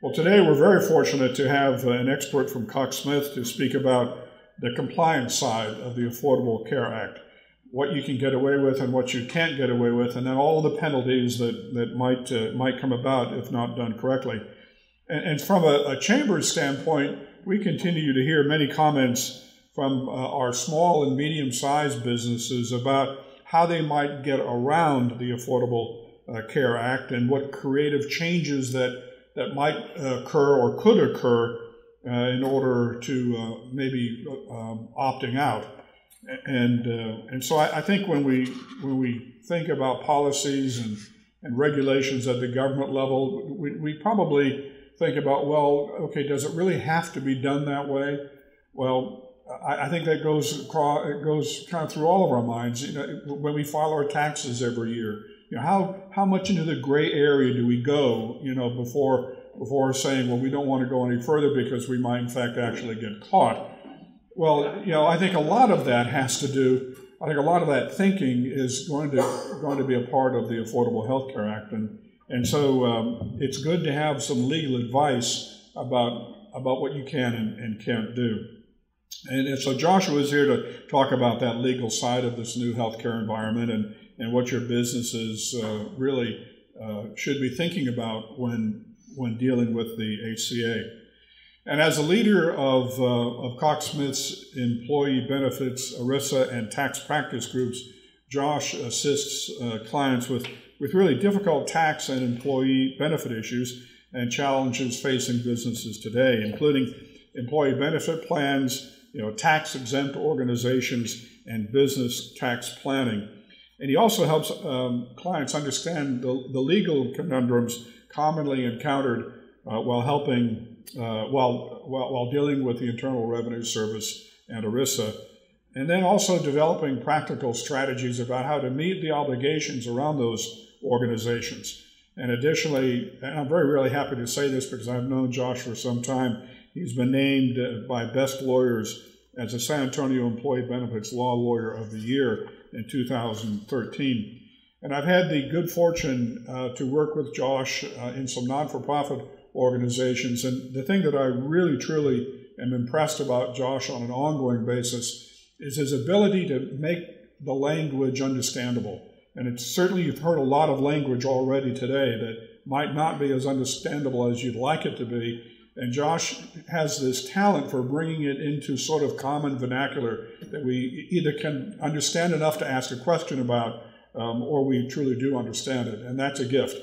Well, today we're very fortunate to have an expert from Cox Smith to speak about the compliance side of the Affordable Care Act, what you can get away with and what you can't get away with, and then all the penalties that, that might, uh, might come about if not done correctly. And, and from a, a chamber's standpoint, we continue to hear many comments from uh, our small and medium sized businesses about how they might get around the Affordable uh, Care Act and what creative changes that, that might occur or could occur uh, in order to uh, maybe um, opting out. And, uh, and so I, I, think when we, when we think about policies and, and regulations at the government level, we, we probably think about, well, okay, does it really have to be done that way? Well, I, I think that goes across, it goes kind of through all of our minds. You know, when we file our taxes every year, you know, how how much into the gray area do we go? You know, before before saying, well, we don't want to go any further because we might in fact actually get caught. Well, you know, I think a lot of that has to do. I think a lot of that thinking is going to going to be a part of the Affordable Health Care Act, and and so um, it's good to have some legal advice about about what you can and, and can't do. And, and, so Joshua is here to talk about that legal side of this new healthcare environment and, and what your businesses uh, really uh, should be thinking about when when dealing with the ACA. And as a leader of, uh, of Cox Smith's employee benefits, ERISA, and tax practice groups, Josh assists uh, clients with with really difficult tax and employee benefit issues and challenges facing businesses today, including employee benefit plans, you know, tax exempt organizations, and business tax planning. And he also helps um, clients understand the, the, legal conundrums commonly encountered uh, while helping, uh, while, while, while dealing with the Internal Revenue Service and ERISA. And then also developing practical strategies about how to meet the obligations around those organizations. And additionally, and I'm very, really happy to say this because I've known Josh for some time, he's been named uh, by Best Lawyers as the San Antonio Employee Benefits Law Lawyer of the Year in 2013. And I've had the good fortune uh, to work with Josh uh, in some non for profit organizations. And the thing that I really, truly am impressed about Josh on an ongoing basis is his ability to make the language understandable. And it's certainly you've heard a lot of language already today that might not be as understandable as you'd like it to be. And Josh has this talent for bringing it into sort of common vernacular that we either can understand enough to ask a question about um, or we truly do understand it. And that's a gift.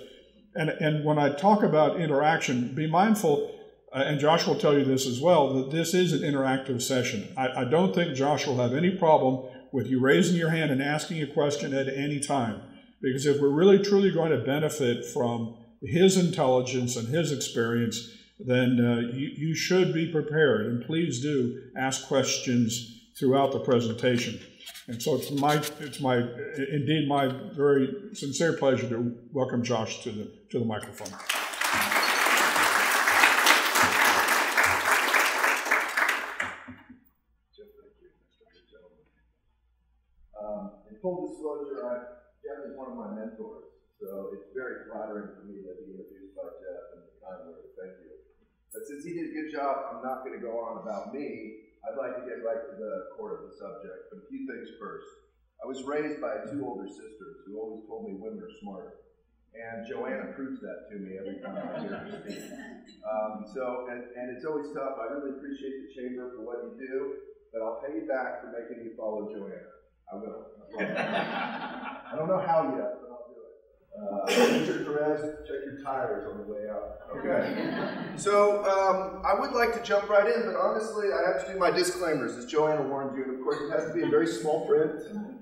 And, and when I talk about interaction, be mindful, uh, and Josh will tell you this as well, that this is an interactive session. I, I don't think Josh will have any problem with you raising your hand and asking a question at any time. Because if we're really truly going to benefit from his intelligence and his experience, then uh, you, you should be prepared. And please do ask questions throughout the presentation. And so it's my, it's my, indeed my very sincere pleasure to welcome Josh to the, to the microphone. In full disclosure, I, Jeff is one of my mentors, so it's very flattering for me to be introduced by Jeff and the kind word. Thank you. But since he did a good job, I'm not going to go on about me. I'd like to get right to the core of the subject. But a few things first. I was raised by two older sisters who always told me women are smart. And Joanna proves that to me every time I hear her speak. Um, so, and, and it's always tough. I really appreciate the chamber for what you do, but I'll pay you back for making me follow Joanna. I will. I don't know how yet, Uh, Richard Perez, check your tires on the way out. Okay. So um, I would like to jump right in, but honestly, I have to do my disclaimers, as Joanna warned you. And of course, it has to be in very small print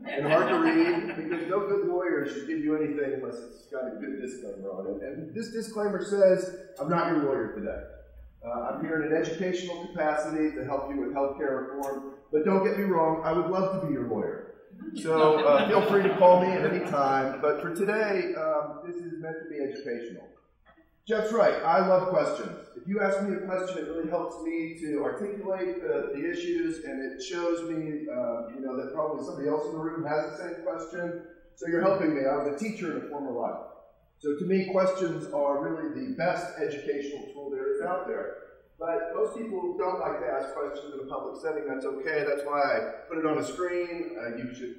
and hard to read, because no good lawyer should give you anything unless it's got a good disclaimer on it. And this disclaimer says, I'm not your lawyer today. Uh, I'm here in an educational capacity to help you with healthcare reform, but don't get me wrong, I would love to be your lawyer. So uh, feel free to call me at any time. But for today, um, this is meant to be educational. Jeff's right. I love questions. If you ask me a question, it really helps me to articulate the, the issues, and it shows me, uh, you know, that probably somebody else in the room has the same question. So you're helping me. I was a teacher in a former life. So to me, questions are really the best educational tool there is out there. But most people don't like to ask questions in a public setting. That's okay. That's why I put it on a screen. Uh, you should,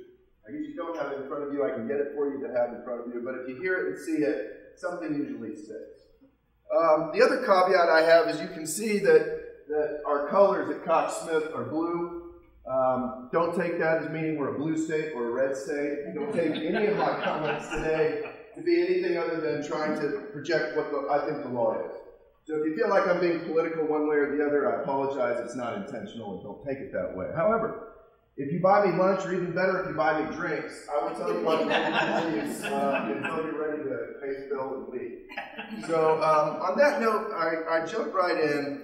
I you don't have it in front of you. I can get it for you to have in front of you. But if you hear it and see it, something usually sticks. Um, the other caveat I have is you can see that, that our colors at Cox Smith are blue. Um, don't take that as meaning we're a blue state or a red state. Don't take any of my comments today to be anything other than trying to project what the, I think the law is. So if you feel like I'm being political one way or the other, I apologize. It's not intentional and don't take it that way. However, if you buy me lunch, or even better, if you buy me drinks, I will tell you what continues uh, until you're ready to pay the bill and leave. So um, on that note, I, I jump right in,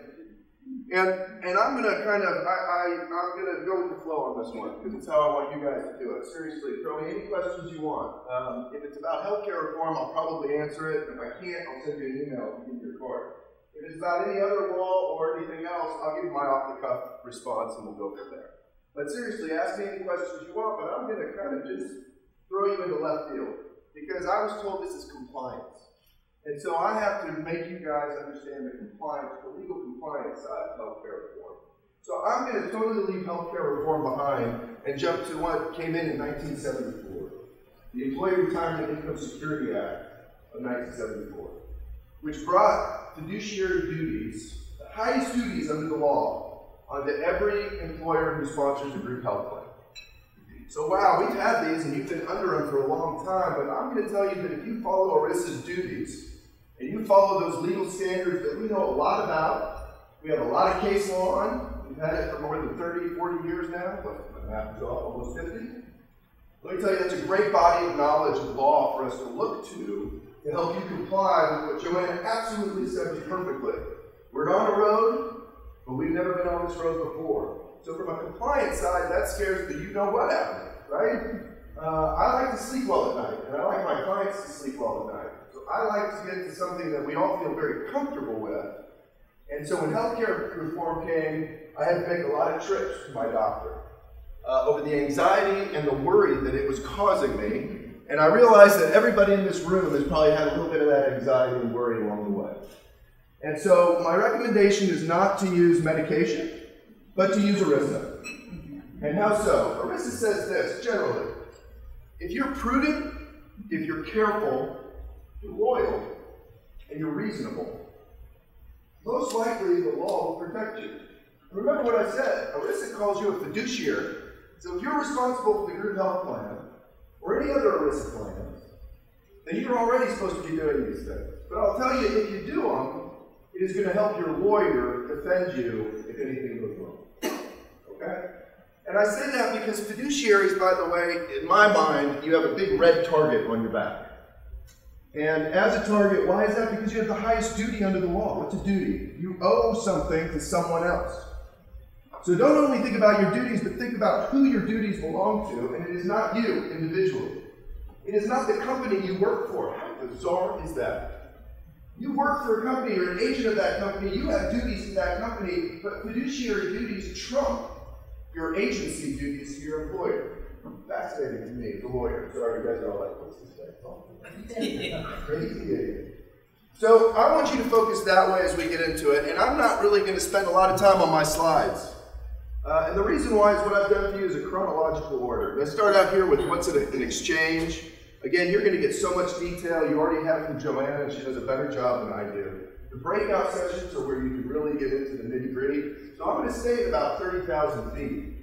and and I'm gonna kind of I, I I'm gonna go with the flow on this one because it's how I want you guys to do it. Seriously, throw me any questions you want. Um, if it's about healthcare reform, I'll probably answer it. If I can't, I'll send you an email give you a card. If it's about any other wall or anything else, I'll give you my off the cuff response and we'll go from there. But seriously, ask me any questions you want, but I'm going to kind of just throw you into left field because I was told this is compliance. And so I have to make you guys understand the compliance, the legal compliance side of healthcare reform. So I'm going to totally leave healthcare reform behind and jump to what came in in 1974, the Employee Retirement Income Security Act of 1974, which brought fiduciary duties, the highest duties under the law, onto every employer who sponsors a group health plan. So, wow, we've had these and you've been under them for a long time, but I'm going to tell you that if you follow ERISA's duties and you follow those legal standards that we know a lot about, we have a lot of case law on, we've had it for more than 30, 40 years now, but almost 50. Let me tell you, that's a great body of knowledge of law for us to look to to help you comply with what Joanna absolutely said perfectly. We're on a road, but we've never been on this road before. So from a compliance side, that scares the you know what out of me, right? Uh, I like to sleep well at night, and I like my clients to sleep well at night. So I like to get to something that we all feel very comfortable with. And so when healthcare reform came, I had to make a lot of trips to my doctor uh, over the anxiety and the worry that it was causing me. And I realize that everybody in this room has probably had a little bit of that anxiety and worry along the way. And so my recommendation is not to use medication, but to use ERISA. And how so? ERISA says this generally if you're prudent, if you're careful, you're loyal, and you're reasonable, most likely the law will protect you. Remember what I said ERISA calls you a fiduciary. So if you're responsible for the group health plan or any other ERISA plan, then you're already supposed to be doing these things. But I'll tell you, if you do them, it is going to help your lawyer defend you if anything goes wrong. Okay? And I say that because fiduciaries, by the way, in my mind, you have a big red target on your back. And as a target, why is that? Because you have the highest duty under the law. What's a duty? You owe something to someone else. So don't only think about your duties, but think about who your duties belong to, and it is not you individually. It is not the company you work for. How bizarre is that? You work for a company, you're an agent of that company, you have duties to that company, but fiduciary duties trump your agency duties to your employer. Fascinating to me, the lawyer. Sorry, you guys are all like, what's this guy talking Crazy idiot. So I want you to focus that way as we get into it, and I'm not really going to spend a lot of time on my slides. Uh, and the reason why is what I've done for you is a chronological order. Let's start out here with what's an exchange. Again, you're going to get so much detail. You already have from Joanna, and she does a better job than I do. The breakout sessions are where you can really get into the nitty gritty. So I'm going to stay at about 30,000 feet.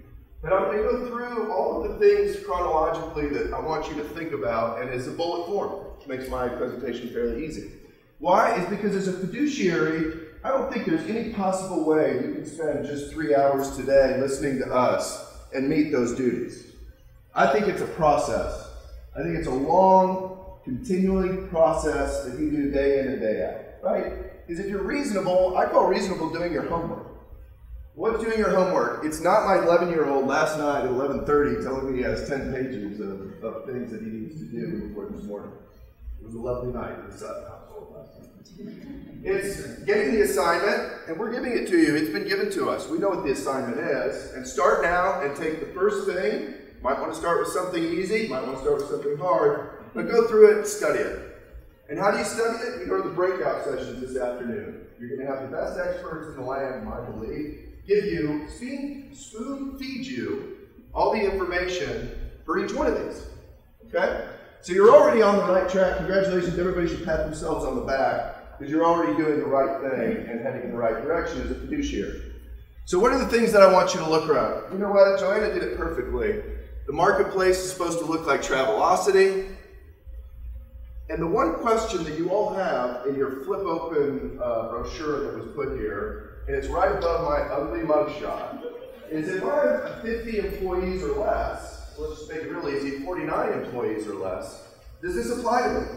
And I'm going to go through all of the things chronologically that I want you to think about, and it's a bullet form, which makes my presentation fairly easy. Why? Is because as a fiduciary, I don't think there's any possible way you can spend just three hours today listening to us and meet those duties. I think it's a process. I think it's a long, continuing process that you do day in and day out, right? Because if you're reasonable, I call reasonable doing your homework. What's doing your homework? It's not my 11 year old last night at 11:30 telling me he has 10 pages of, of things that he needs to do before this morning. Was a lovely night in household. Uh, it's getting the assignment, and we're giving it to you. It's been given to us. We know what the assignment is. And start now and take the first thing might want to start with something easy, might want to start with something hard, but go through it and study it. And how do you study it? You go to the breakout sessions this afternoon. You're going to have the best experts in the land, I believe, give you, spoon feed you all the information for each one of these. Okay? So you're already on the right track. Congratulations. Everybody should pat themselves on the back because you're already doing the right thing and heading in the right direction as a fiduciary. So, what are the things that I want you to look around? You know what? Joanna did it perfectly. The marketplace is supposed to look like Travelocity. And the one question that you all have in your flip open uh, brochure that was put here, and it's right above my ugly mugshot, is if I have 50 employees or less, let's just make it really easy 49 employees or less, does this apply to me?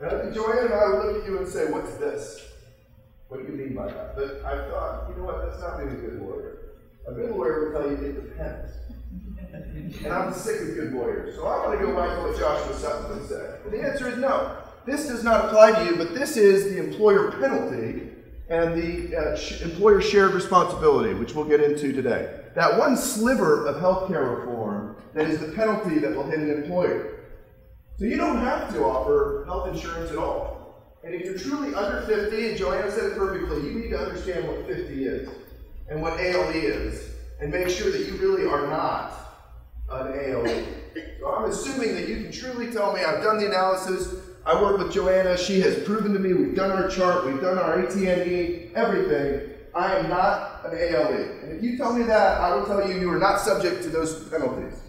And I think Joanna and I would look at you and say, What's this? What do you mean by that? But I thought, you know what, that's not being a good lawyer. A good lawyer would tell you it depends. And I'm sick of good lawyers. So I want to go back to what Joshua Sutin said. And the answer is no. This does not apply to you, but this is the employer penalty and the uh, sh- employer shared responsibility, which we'll get into today. That one sliver of healthcare reform that is the penalty that will hit an employer. So you don't have to offer health insurance at all. And if you're truly under 50, and Joanna said it perfectly, you need to understand what 50 is and what ALE is, and make sure that you really are not an ALE. So I'm assuming that you can truly tell me I've done the analysis. I work with Joanna. She has proven to me we've done our chart, we've done our AT&E, everything. I am not an ALE. And if you tell me that, I will tell you you are not subject to those penalties.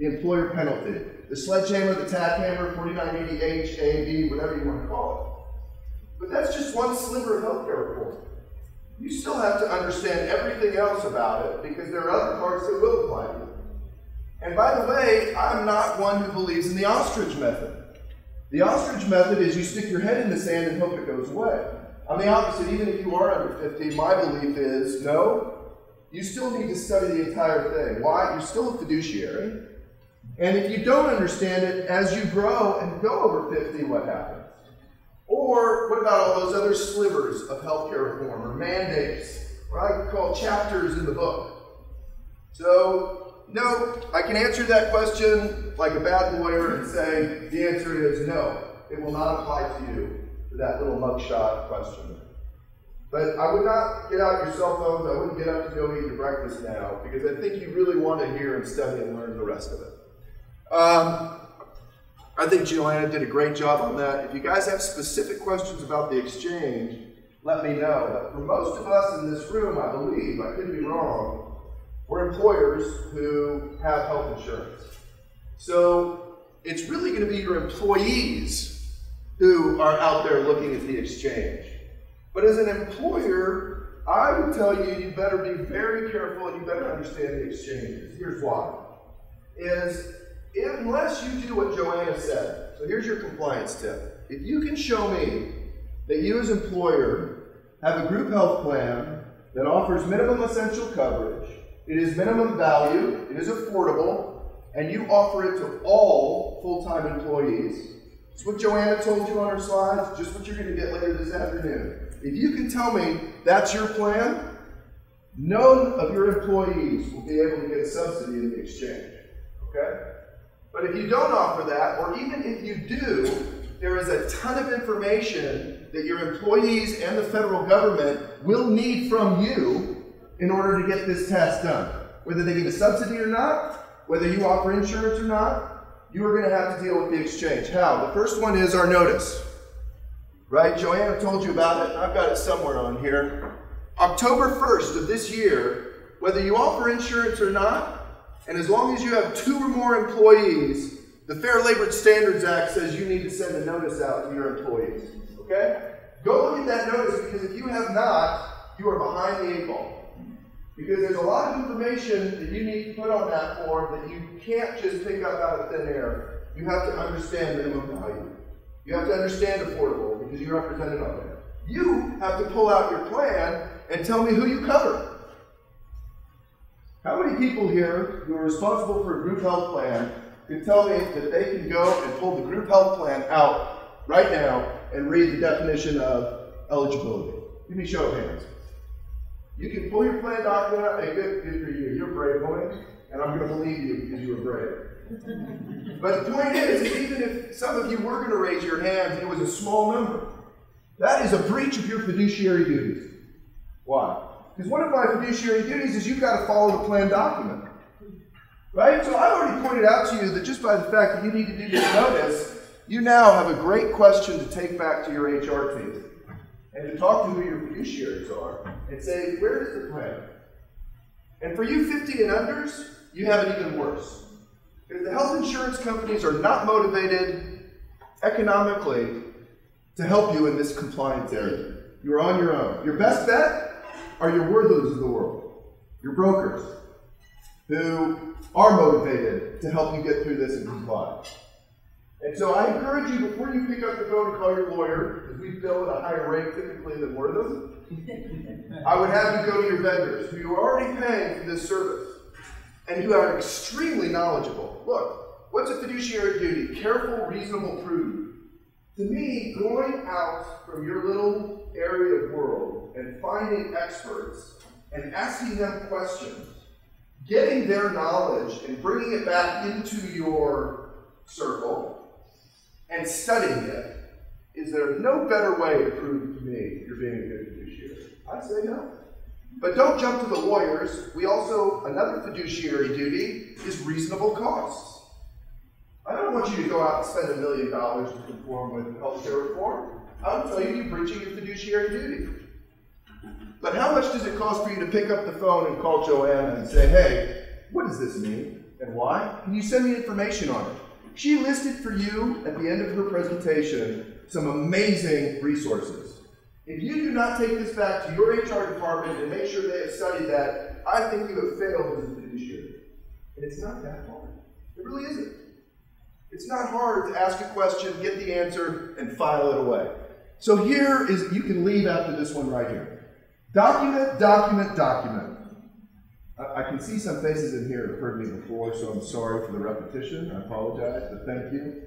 The employer penalty, the sledgehammer, the tack hammer, 4980H, A, B, whatever you want to call it. But that's just one sliver of healthcare reform. You still have to understand everything else about it because there are other parts that will apply to you. And by the way, I'm not one who believes in the ostrich method. The ostrich method is you stick your head in the sand and hope it goes away. I'm the opposite. Even if you are under 50, my belief is no, you still need to study the entire thing. Why? You're still a fiduciary. And if you don't understand it, as you grow and go over 50, what happens? Or what about all those other slivers of healthcare reform or mandates, what I call chapters in the book? So, no, I can answer that question like a bad lawyer and say the answer is no. It will not apply to you for that little mugshot question. But I would not get out your cell phones. I wouldn't get up to go eat your breakfast now because I think you really want to hear and study and learn the rest of it. Um, I think Joanna did a great job on that. If you guys have specific questions about the exchange, let me know. But for most of us in this room, I believe, I could be wrong, we're employers who have health insurance. So it's really going to be your employees who are out there looking at the exchange. But as an employer, I would tell you you better be very careful and you better understand the exchanges. Here's why. Is unless you do what Joanna said. So here's your compliance tip. If you can show me that you as employer have a group health plan that offers minimum essential coverage, it is minimum value, it is affordable, and you offer it to all full-time employees. It's what Joanna told you on her slides, just what you're going to get later this afternoon. If you can tell me that's your plan, none of your employees will be able to get subsidy in the exchange. Okay? But if you don't offer that, or even if you do, there is a ton of information that your employees and the federal government will need from you in order to get this task done. Whether they give a subsidy or not, whether you offer insurance or not, you are going to have to deal with the exchange. How? The first one is our notice. Right? Joanna told you about it, I've got it somewhere on here. October 1st of this year, whether you offer insurance or not, and as long as you have two or more employees, the Fair Labor Standards Act says you need to send a notice out to your employees. Okay? Go look at that notice because if you have not, you are behind the eight ball. Because there's a lot of information that you need to put on that form that you can't just pick up out of thin air. You have to understand minimum value. You have to understand affordable because you're represented on there. You have to pull out your plan and tell me who you cover. How many people here who are responsible for a group health plan can tell me that they can go and pull the group health plan out right now and read the definition of eligibility? Give me a show of hands. You can pull your plan document out. Hey, good, good for you. You're brave, woman, and I'm going to believe you because you were brave. But the point is, even if some of you were going to raise your hand and it was a small number, that is a breach of your fiduciary duties. Why? Because one of my fiduciary duties is you've got to follow the plan document. Right? So I already pointed out to you that just by the fact that you need to do this notice, you now have a great question to take back to your HR team and to talk to who your fiduciaries are and say, where is the plan? And for you 50 and unders, you have it even worse. The health insurance companies are not motivated economically to help you in this compliance area. You're on your own. Your best bet are your Worthos of the world, your brokers, who are motivated to help you get through this and comply. And so I encourage you, before you pick up the phone and call your lawyer, because we bill at a higher rate typically than Worthos, I would have you go to your vendors who you are already paying for this service and who are extremely knowledgeable. Look, what's a fiduciary duty? Careful, reasonable, prudent. To me, going out from your little area of world and finding experts and asking them questions, getting their knowledge and bringing it back into your circle and studying it, is there no better way to prove to me you're being a good fiduciary? I'd say no. But don't jump to the lawyers. We also, another fiduciary duty is reasonable costs. I don't want you to go out and spend a million dollars to conform with healthcare reform. I'll tell you, you're breaching your fiduciary duty. But how much does it cost for you to pick up the phone and call Joanna and say, hey, what does this mean and why? Can you send me information on it? She listed for you at the end of her presentation some amazing resources. If you do not take this back to your HR department and make sure they have studied that, I think you have failed as a fiduciary. And it's not that hard. It really isn't. It's not hard to ask a question, get the answer, and file it away. So here is, you can leave after this one right here. Document, document, document. I, I can see some faces in here have heard me before, so I'm sorry for the repetition. I apologize, but thank you.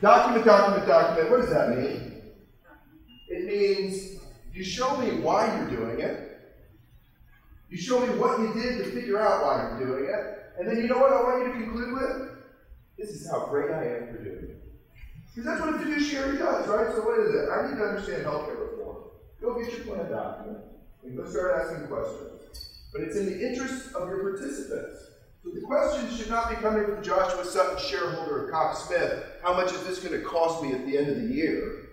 Document, document, document. What does that mean? It means you show me why you're doing it. You show me what you did to figure out why you're doing it. And then you know what I want you to conclude with? This is how great I am for doing it. Because that's what a fiduciary does, right? So what is it? I need to understand healthcare reform. Go get your plan document and go start asking questions. But it's in the interest of your participants. So the questions should not be coming from Joshua Sutin, shareholder of Cox Smith. How much is this going to cost me at the end of the year?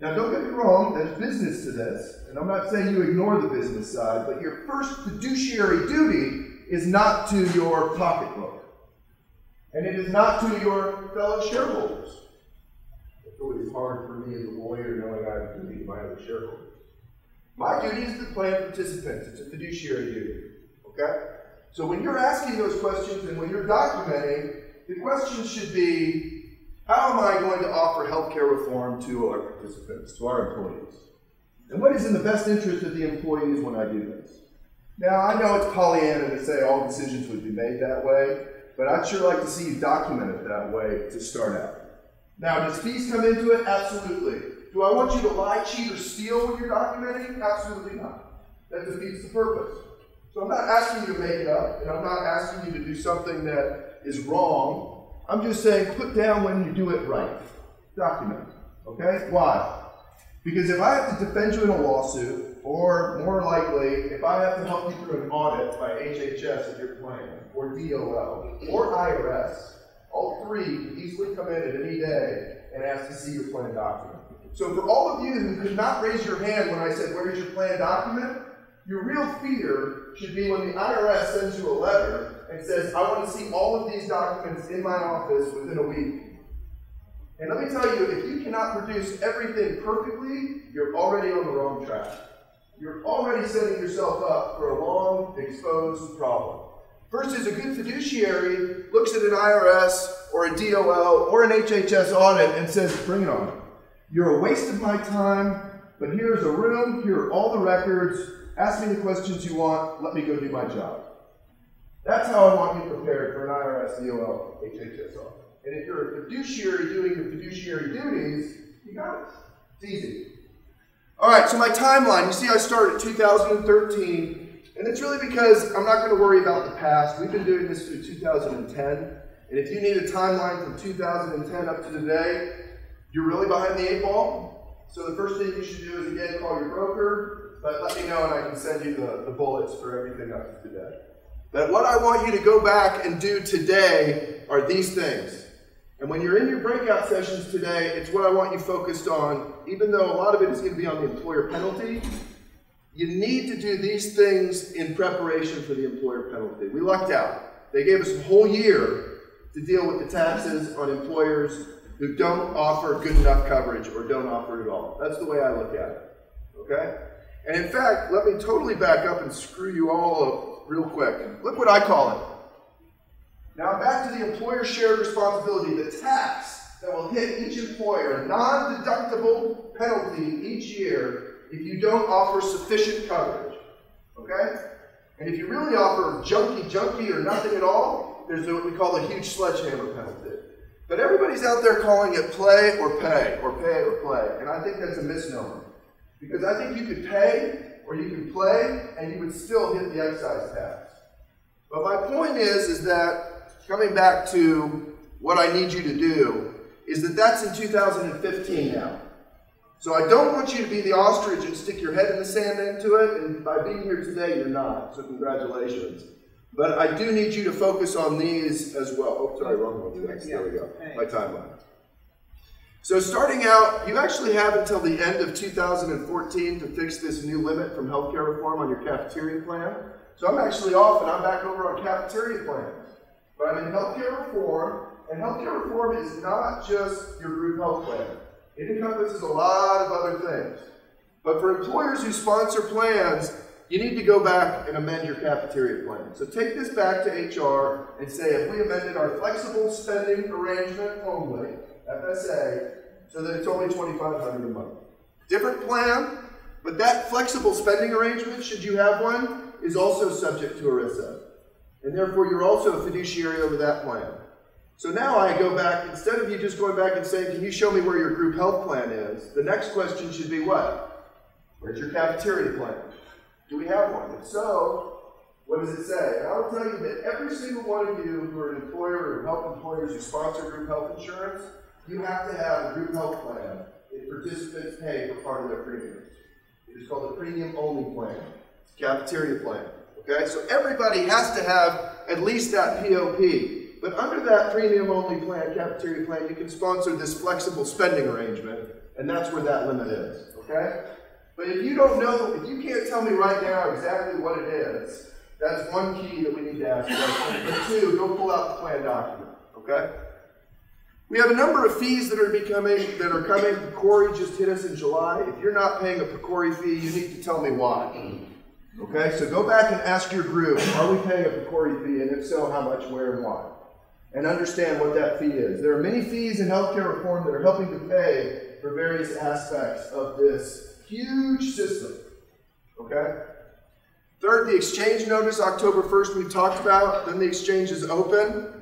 Now, don't get me wrong, there's business to this, and I'm not saying you ignore the business side, but your first fiduciary duty is not to your pocketbook. And it is not to your fellow shareholders. It's always hard for me as a lawyer knowing I have a duty to my other shareholders. My duty is to plan participants. It's a fiduciary duty. Okay? So when you're asking those questions and when you're documenting, the question should be, how am I going to offer healthcare reform to our participants, to our employees? And what is in the best interest of the employees when I do this? Now, I know it's Pollyanna to say all decisions would be made that way, but I'd sure like to see you document it that way to start out. Now, does fees come into it? Absolutely. Do I want you to lie, cheat, or steal when you're documenting? Absolutely not. That defeats the purpose. So I'm not asking you to make it up, and I'm not asking you to do something that is wrong. I'm just saying put down when you do it right. Document. Okay? Why? Because if I have to defend you in a lawsuit, or more likely, if I have to help you through an audit by HHS of your plan, or DOL, or IRS, all three can easily come in at any day and ask to see your plan document. So for all of you who could not raise your hand when I said, where's your plan document? Your real fear should be when the IRS sends you a letter and says, I want to see all of these documents in my office within a week. And let me tell you, if you cannot produce everything perfectly, you're already on the wrong track. You're already setting yourself up for a long, exposed problem. Versus a good fiduciary looks at an IRS or a DOL or an HHS audit and says, bring it on. You're a waste of my time, but here's a room, here are all the records, ask me the questions you want, let me go do my job. That's how I want you prepared for an IRS, DOL, HHS audit. And if you're a fiduciary doing your fiduciary duties, you got it. It's easy. All right, so my timeline. You see, I started 2013, and it's really because I'm not going to worry about the past. We've been doing this through 2010, And if you need a timeline from 2010 up to today, you're really behind the eight ball. So the first thing you should do is again call your broker, but let me know and I can send you the, the bullets for everything up to today. But what I want you to go back and do today are these things. And when you're in your breakout sessions today, it's what I want you focused on, even though a lot of it is going to be on the employer penalty. You need to do these things in preparation for the employer penalty. We lucked out. They gave us a whole year to deal with the taxes on employers who don't offer good enough coverage or don't offer it at all. That's the way I look at it. Okay? And in fact, let me totally back up and screw you all up real quick. Look what I call it. Now back to the employer shared responsibility, the tax that will hit each employer, non-deductible penalty each year if you don't offer sufficient coverage. Okay? And if you really offer junky, junky, or nothing at all, there's what we call the huge sledgehammer penalty. But everybody's out there calling it play or pay, or pay or play. And I think that's a misnomer. Because I think you could pay or you could play and you would still hit the excise tax. But my point is, is that coming back to what I need you to do, is that that's in 2015 now. So I don't want you to be the ostrich and stick your head in the sand into it, and by being here today, you're not. So congratulations. But I do need you to focus on these as well. Oh, sorry, wrong one. Next. There we go. My timeline. So starting out, you actually have until the end of 2014 to fix this new limit from healthcare reform on your cafeteria plan. So I'm actually off and I'm back over on cafeteria plans. But I'm in healthcare reform, and healthcare reform is not just your group health plan. It encompasses a lot of other things. But for employers who sponsor plans, you need to go back and amend your cafeteria plan. So take this back to HR and say, if we amended our flexible spending arrangement only, FSA, so that it's only 2500 a month. Different plan, but that flexible spending arrangement, should you have one, is also subject to ERISA and therefore you're also a fiduciary over that plan. So now I go back, instead of you just going back and saying, can you show me where your group health plan is, the next question should be what? Where's your cafeteria plan? Do we have one? If so, what does it say? And I will tell you that every single one of you who are an employer or help employers who sponsor group health insurance, you have to have a group health plan if participants pay for part of their premiums. It is called a premium only plan. It's cafeteria plan. Okay, so everybody has to have at least that POP. But under that premium only plan, cafeteria plan, you can sponsor this flexible spending arrangement, and that's where that limit is. Okay? But if you don't know, if you can't tell me right now exactly what it is, that's one key that we need to ask. But two, go pull out the plan document. Okay? We have a number of fees that are becoming that are coming. PCORI just hit us in July. If you're not paying a PCORI fee, you need to tell me why. Okay, so go back and ask your group, are we paying a PCORI fee, and if so, how much, where, and why? And understand what that fee is. There are many fees in healthcare reform that are helping to pay for various aspects of this huge system. Okay? Third, the exchange notice, October 1st, we talked about. Then the exchange is open.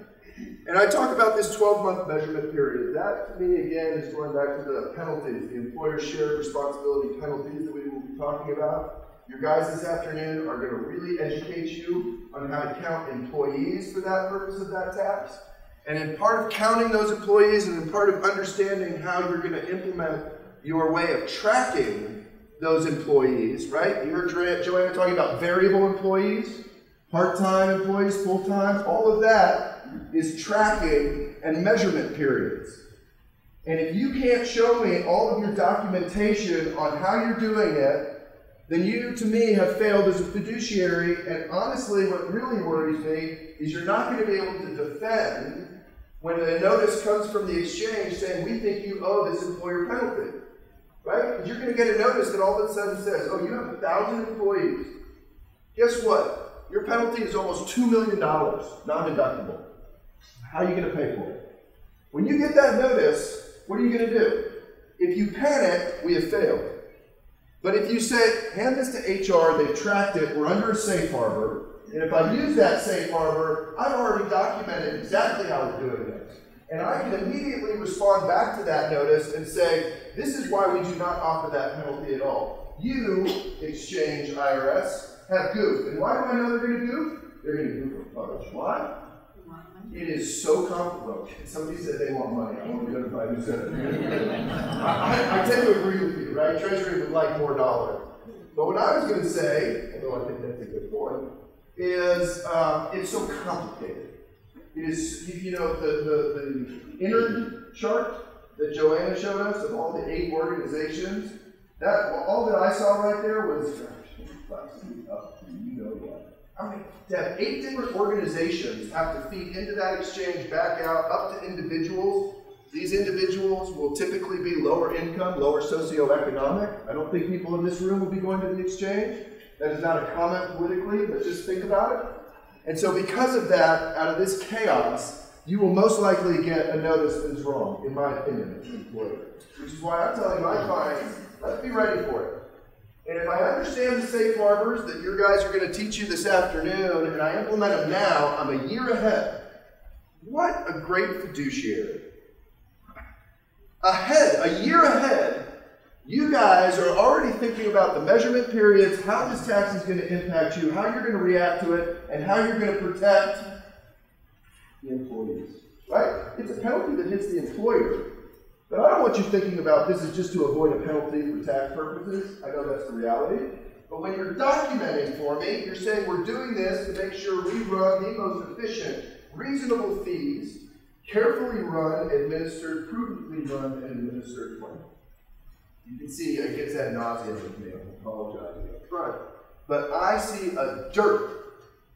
And I talk about this 12 month measurement period. That, to me, again, is going back to the penalties, the employer shared responsibility penalties that we will be talking about. Your guys this afternoon are going to really educate you on how to count employees for that purpose of that tax. And in part of counting those employees and in part of understanding how you're going to implement your way of tracking those employees, right? You heard Joanna talking about variable employees, part-time employees, full-time, all of that is tracking and measurement periods. And if you can't show me all of your documentation on how you're doing it then you, to me, have failed as a fiduciary. And honestly, what really worries me is you're not going to be able to defend when a notice comes from the exchange saying, we think you owe this employer penalty. Right? You're going to get a notice that all of a sudden says, oh, you have a thousand employees. Guess what? Your penalty is almost $2 million, non-deductible. How are you going to pay for it? When you get that notice, what are you going to do? If you panic, we have failed. But if you say, hand this to HR, they've tracked it, we're under a safe harbor, and if I use that safe harbor, I've already documented exactly how we're doing this. And I can immediately respond back to that notice and say, this is why we do not offer that penalty at all. You, Exchange IRS, have goofed. And why do I know they're going to goof? They're going to goof a bunch. Why? It is so complicated. Somebody said they want money. I want to identify who said it. I, I, I tend to agree with you, right? Treasury would like more dollars. But what I was going to say, although I think that's a good point, is um, it's so complicated. It is, you know, the, the, the inner chart that Joanna showed us of all the eight organizations, that all that I saw right there was, you know what? I mean, to have eight different organizations have to feed into that exchange, back out, up to individuals. These individuals will typically be lower income, lower socioeconomic. I don't think people in this room will be going to the exchange. That is not a comment politically, but just think about it. And so, because of that, out of this chaos, you will most likely get a notice that is wrong, in my opinion. Which is why I'm telling my clients, let's be ready for it. And if I understand the safe harbors that your guys are going to teach you this afternoon, and I implement them now, I'm a year ahead. What a great fiduciary. Ahead, a year ahead, you guys are already thinking about the measurement periods, how this tax is going to impact you, how you're going to react to it, and how you're going to protect the employees. Right? It's a penalty that hits the employer. But I don't want you thinking about this is just to avoid a penalty for tax purposes. I know that's the reality. But when you're documenting for me, you're saying we're doing this to make sure we run the most efficient, reasonable fees, carefully run, administered, prudently run, and administered plan. You can see it gets that nausea with me. I'm apologizing up front. But I see a dearth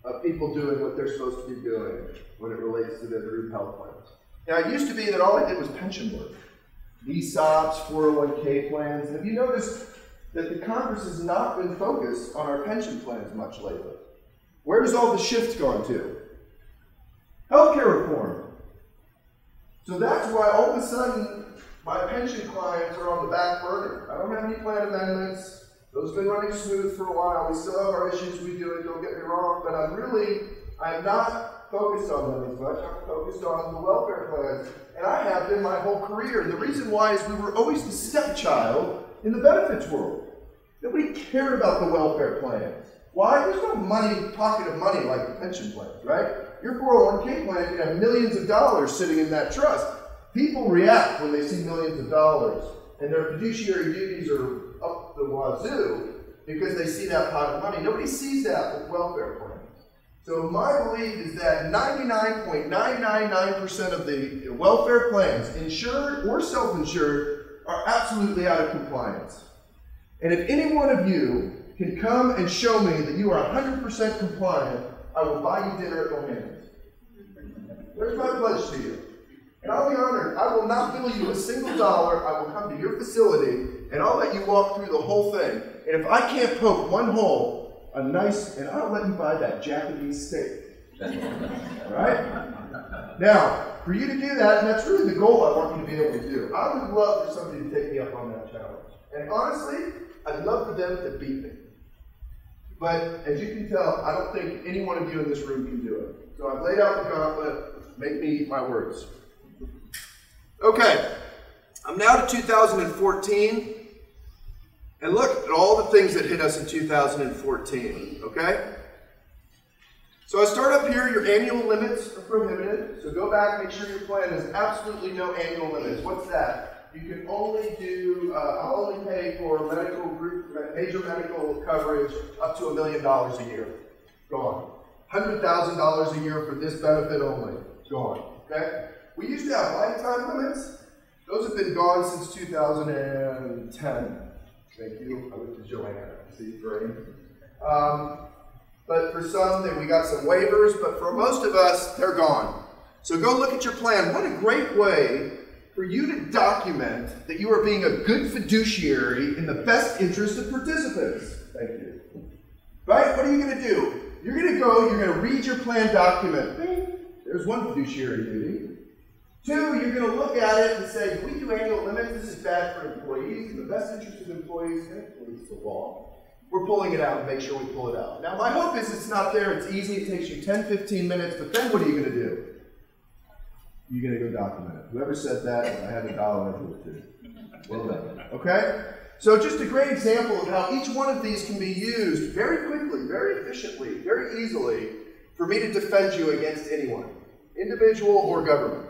of people doing what they're supposed to be doing when it relates to their group health plans. Now, it used to be that all I did was pension work. ESOPs, 401k plans. Have you noticed that the Congress has not been focused on our pension plans much lately? Where has all the shift gone to? Healthcare reform. So that's why all of a sudden my pension clients are on the back burner. I don't have any plan amendments. Those have been running smooth for a while. We still have our issues we do it, don't get me wrong, but I'm really, I'm not focused on them as much. I'm focused on the welfare plans. And I have been my whole career. And the reason why is we were always the stepchild in the benefits world. Nobody cared about the welfare plans. Why? There's no money, pocket of money like the pension plans, right? Your 401k plan can have millions of dollars sitting in that trust. People react when they see millions of dollars, and their fiduciary duties are up the wazoo because they see that pot of money. Nobody sees that with welfare plans. So my belief is that 99.999% of the welfare plans, insured or self-insured, are absolutely out of compliance. And if any one of you can come and show me that you are 100% compliant, I will buy you dinner at O'Hanlon's. There's my pledge to you. And I'll be honored. I will not bill you a single dollar. I will come to your facility and I'll let you walk through the whole thing. And if I can't poke one hole, a nice, and I'll let you buy that Japanese steak. All right? Now, for you to do that, and that's really the goal I want you to be able to do, I would love for somebody to take me up on that challenge. And honestly, I'd love for them to beat me. But as you can tell, I don't think any one of you in this room can do it. So I've laid out the gauntlet. Make me eat my words. Okay, I'm now to 2014. And look at all the things that hit us in 2014, okay? So I start up here, your annual limits are prohibited. So go back, make sure your plan has absolutely no annual limits. What's that? You can only do, uh, I'll only pay for medical group, major medical coverage up to a million dollars a year. Gone. $100,000 a year for this benefit only. Gone. Okay? We used to have lifetime limits. Those have been gone since 2010. Thank you. I went to Joanna. See, great. Um, but for some, then we got some waivers, but for most of us, they're gone. So go look at your plan. What a great way for you to document that you are being a good fiduciary in the best interest of participants. Thank you. Right? What are you going to do? You're going to go, you're going to read your plan document. There's one fiduciary duty. Two, you're going to look at it and say, we do annual limits, this is bad for employees, in the best interest of employees, and employees the law. We're pulling it out and make sure we pull it out. Now, my hope is it's not there, it's easy, it takes you 10, 15 minutes, but then what are you going to do? You're going to go document it. Whoever said that, I had a dollar, it too. Well done. Okay? So, just a great example of how each one of these can be used very quickly, very efficiently, very easily for me to defend you against anyone. individual or government.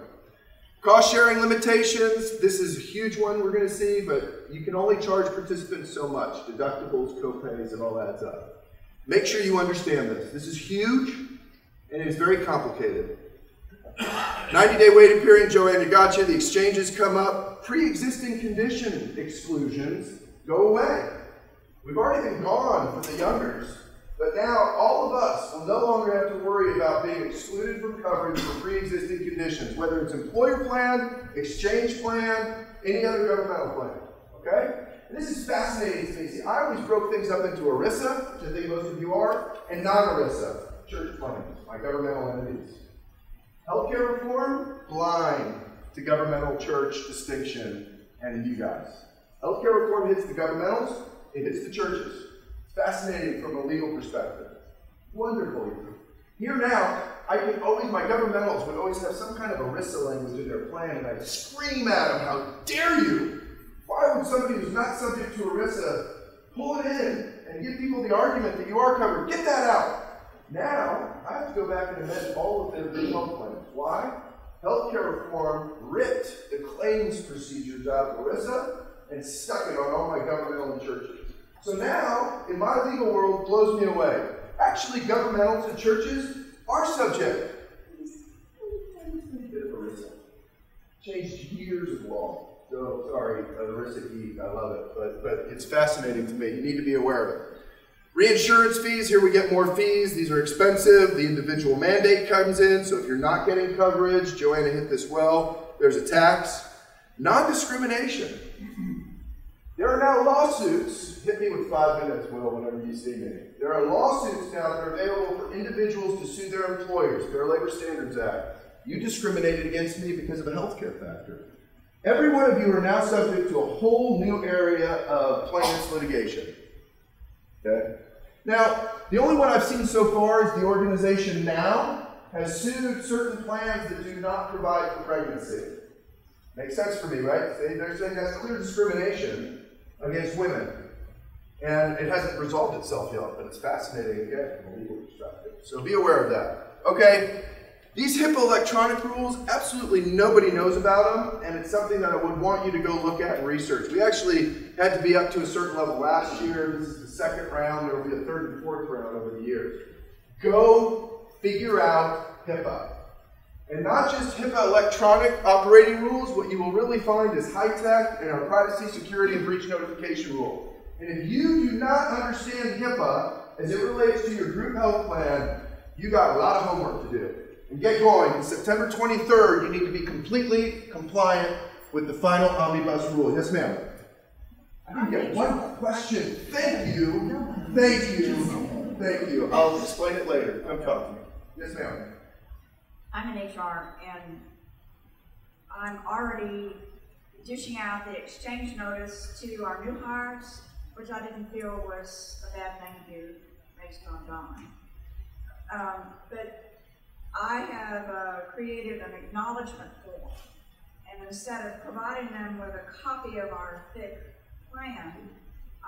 Cost sharing limitations, this is a huge one we're going to see, but you can only charge participants so much deductibles, copays, and all adds up. Make sure you understand this. This is huge and it is very complicated. 90 day waiting period, Joanne, you got. The exchanges come up. Pre existing condition exclusions go away. We've already been gone for the youngers. But now all of us will no longer have to worry about being excluded from coverage for pre-existing conditions, whether it's employer plan, exchange plan, any other governmental plan. Okay? And this is fascinating to me. See, I always broke things up into ERISA, which I think most of you are, and non-ERISA, church plans, my governmental entities. Healthcare reform, blind to governmental church distinction and you guys. Healthcare reform hits the governmentals, it hits the churches. Fascinating from a legal perspective. Wonderful. Here now, I can always, my governmentals would always have some kind of ERISA language in their plan, and I'd scream at them, how dare you! Why would somebody who's not subject to ERISA pull it in and give people the argument that you are covered? Get that out! Now, I have to go back and amend all of their health plans. Why? Healthcare reform ripped the claims procedures out of ERISA and stuck it on all my governmental and churches. So now, in my legal world, blows me away. Actually, governmentals and churches are subject. Changed years of law. So sorry, ERISA geek, I love it, but but it's fascinating to me. You need to be aware of it. Reinsurance fees, here we get more fees. These are expensive. The individual mandate comes in, so if you're not getting coverage, Joanna hit this well, there's a tax. Non discrimination. There are now lawsuits. Hit me with five minutes, Will, whenever you see me. There are lawsuits now that are available for individuals to sue their employers. Fair Labor Standards Act. You discriminated against me because of a health care factor. Every one of you are now subject to a whole new area of plaintiff's litigation. Okay? Now, the only one I've seen so far is the organization now has sued certain plans that do not provide for pregnancy. Makes sense for me, right? They're saying that's clear discrimination against women. And it hasn't resolved itself yet, but it's fascinating again from a legal perspective. So be aware of that. Okay, these HIPAA electronic rules, absolutely nobody knows about them, and it's something that I would want you to go look at and research. We actually had to be up to a certain level last year. This is the second round. There will be a third and fourth round over the years. Go figure out HIPAA. And not just HIPAA electronic operating rules, what you will really find is HITECH and our privacy, security, and breach notification rule. And if you do not understand HIPAA as it relates to your group health plan, you got a lot of homework to do. And get going. September 23rd, you need to be completely compliant with the final omnibus rule. Yes, ma'am. I didn't get one question. Thank you. Thank you. Thank you. I'll explain it later. I'm coming. Yes, ma'am. I'm in HR and I'm already dishing out the exchange notice to our new hires, which I didn't feel was a bad thing to do based on Don. Um, but I have uh, created an acknowledgement form, and instead of providing them with a copy of our thick plan,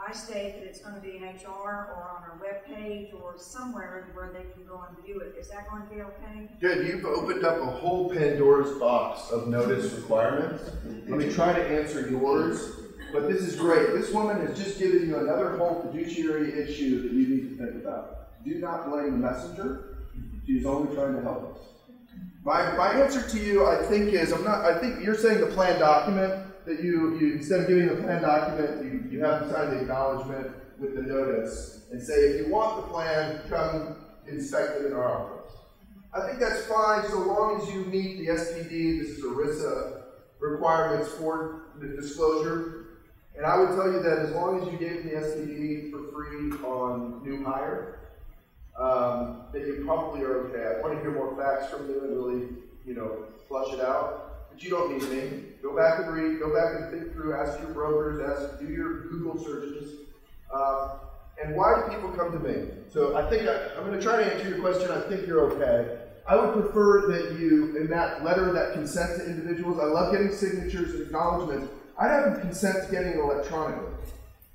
I state that it's going to be in HR or on our webpage or somewhere where they can go and view it. Is that going to be okay? Good. You've opened up a whole Pandora's box of notice requirements. Let me try to answer yours. But this is great. This woman has just given you another whole fiduciary issue that you need to think about. Do not blame the messenger. She's only trying to help us. My, my answer to you, I think, is I'm not. I think you're saying the plan document that you, you instead of giving the plan document, you, you have to sign the acknowledgement with the notice and say, if you want the plan, come inspect it in our office. I think that's fine so long as you meet the SPD, this is ERISA requirements for the disclosure. And I would tell you that as long as you gave the SPD for free on new hire, um, that you probably are okay. I want to hear more facts from you and really, you know, flush it out. You don't need me. Go back and read, go back and think through, ask your brokers, ask, do your Google searches. Uh, and why do people come to me? So I think I, I'm going to try to answer your question. I think you're okay. I would prefer that you, in that letter, that consent to individuals, I love getting signatures and acknowledgments. I'd have them consent to getting it electronically.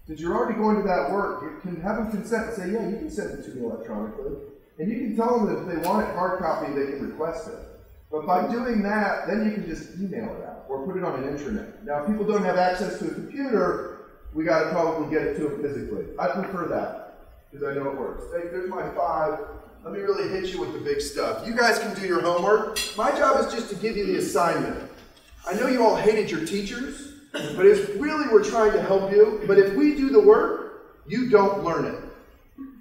Since you're already going to that work, you can have them consent and say, yeah, you can send it to me electronically. And you can tell them that if they want it hard copy, they can request it. But by doing that, then you can just email it out or put it on an intranet. Now, if people don't have access to a computer, we got to probably get it to them physically. I prefer that because I know it works. Hey, there's my five. Let me really hit you with the big stuff. You guys can do your homework. My job is just to give you the assignment. I know you all hated your teachers, but it's really we're trying to help you. But if we do the work, you don't learn it.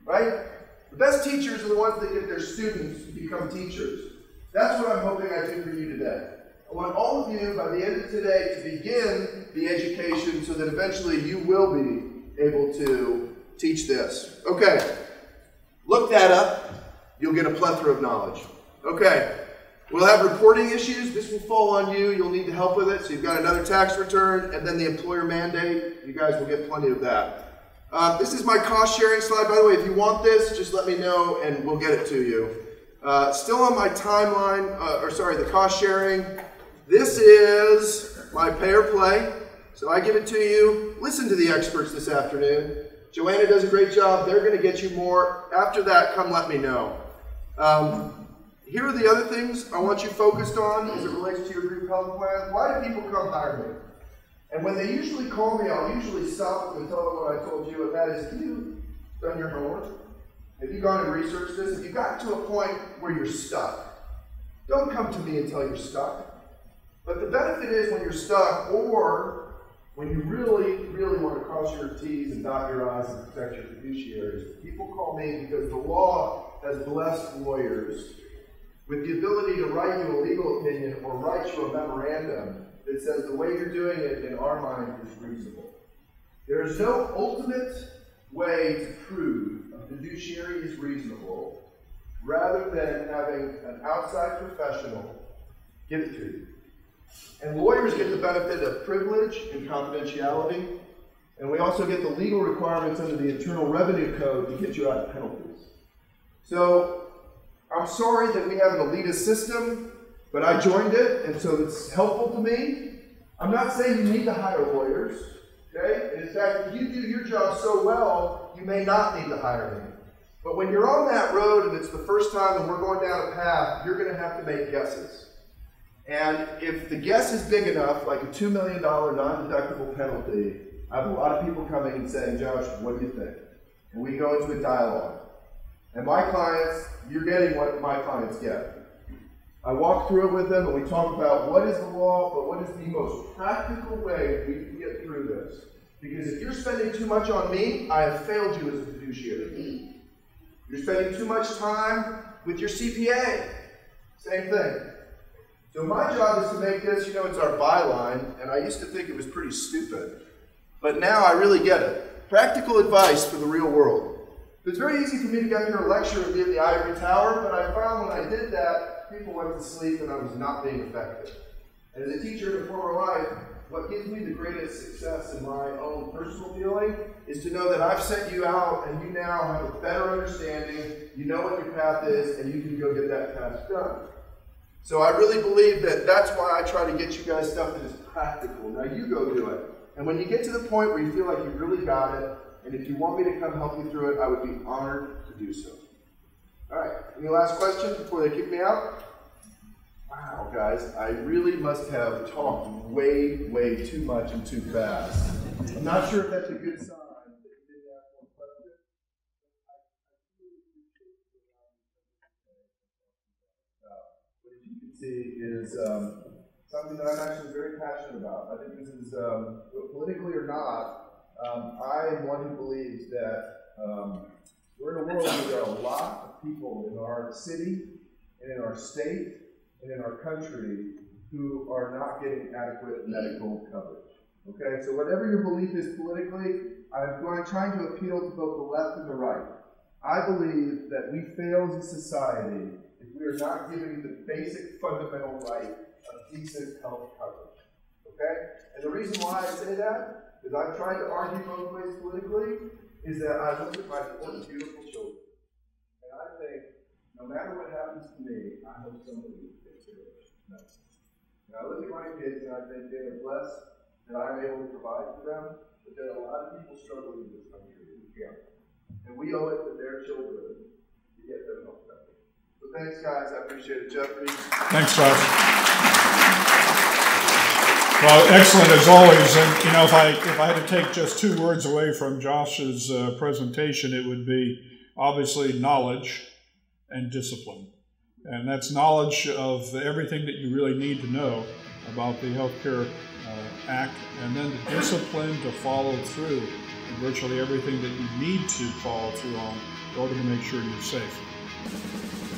Right? The best teachers are the ones that get their students to become teachers. That's what I'm hoping I do for you today. I want all of you by the end of today to begin the education so that eventually you will be able to teach this. Okay, look that up. You'll get a plethora of knowledge. Okay, we'll have reporting issues. This will fall on you. You'll need to help with it. So you've got another tax return and then the employer mandate. You guys will get plenty of that. Uh, this is my cost sharing slide. By the way, if you want this, just let me know and we'll get it to you. Uh, still on my timeline, uh, or sorry, the cost sharing. This is my pay or play. So I give it to you. Listen to the experts this afternoon. Joanna does a great job. They're going to get you more. After that, come let me know. Um, here are the other things I want you focused on as it relates to your group health plan. Why do people come hire me? And when they usually call me, I'll usually stop and tell them what I told you, and that is, you done your homework? Have you gone and researched this? Have you gotten to a point where you're stuck? Don't come to me until you're stuck. But the benefit is when you're stuck, or when you really, really want to cross your T's and dot your I's and protect your fiduciaries, people call me because the law has blessed lawyers with the ability to write you a legal opinion or write you a memorandum that says the way you're doing it in our mind is reasonable. There is no ultimate way to prove a fiduciary is reasonable rather than having an outside professional give it to you. And lawyers get the benefit of privilege and confidentiality, and we also get the legal requirements under the Internal Revenue Code to get you out of penalties. So I'm sorry that we have an elitist system, but I joined it, and so it's helpful to me. I'm not saying you need to hire lawyers, okay? in fact, if you do your job so well, you may not need to hire me. But when you're on that road and it's the first time and we're going down a path, you're going to have to make guesses. And if the guess is big enough, like a $2 million non deductible penalty, I have a lot of people coming and saying, Josh, what do you think? And we go into a dialogue. And my clients, you're getting what my clients get. I walk through it with them and we talk about what is the law, but what is the most practical way we through this. Because if you're spending too much on me, I have failed you as a fiduciary. You're spending too much time with your CPA. Same thing. So my job is to make this, you know, it's our byline, and I used to think it was pretty stupid. But now I really get it. Practical advice for the real world. It's very easy for me to get here and lecture and be in the ivory tower, but I found when I did that, people went to sleep and I was not being effective. And as a teacher in a former life, what gives me the greatest success in my own personal feeling is to know that I've sent you out and you now have a better understanding, you know what your path is, and you can go get that task done. So I really believe that that's why I try to get you guys stuff that is practical. Now you go do it. And when you get to the point where you feel like you really got it, and if you want me to come help you through it, I would be honored to do so. All right, any last questions before they kick me out? Wow, guys, I really must have talked way, way too much and too fast. I'm not sure if that's a good sign. What you can see is um, something that I'm actually very passionate about. I think this is, um, politically or not, um, I am one who believes that um, we're in a world where there are a lot of people in our city and in our state in our country who are not getting adequate medical coverage. Okay, so whatever your belief is politically, I'm going trying to appeal to both the left and the right. I believe that we fail as a society if we are not giving the basic fundamental right of decent health coverage. Okay? And the reason why I say that is I'm trying to argue both ways politically, is that I look at my four beautiful children, and I think, no matter what happens to me, I hope somebody takes care of them. And I look at my kids and I think they are blessed that I'm able to provide for them, but are a lot of people struggling in this country can't. And we owe it to their children to get them coverage. So thanks, guys. I appreciate it. Jeffrey. Thanks, Josh. Well, excellent as always. And you know, if I if I had to take just two words away from Josh's uh, presentation, it would be obviously knowledge and discipline. And that's knowledge of everything that you really need to know about the Healthcare uh, Act, and then the discipline to follow through in virtually everything that you need to follow through on in order to make sure you're safe.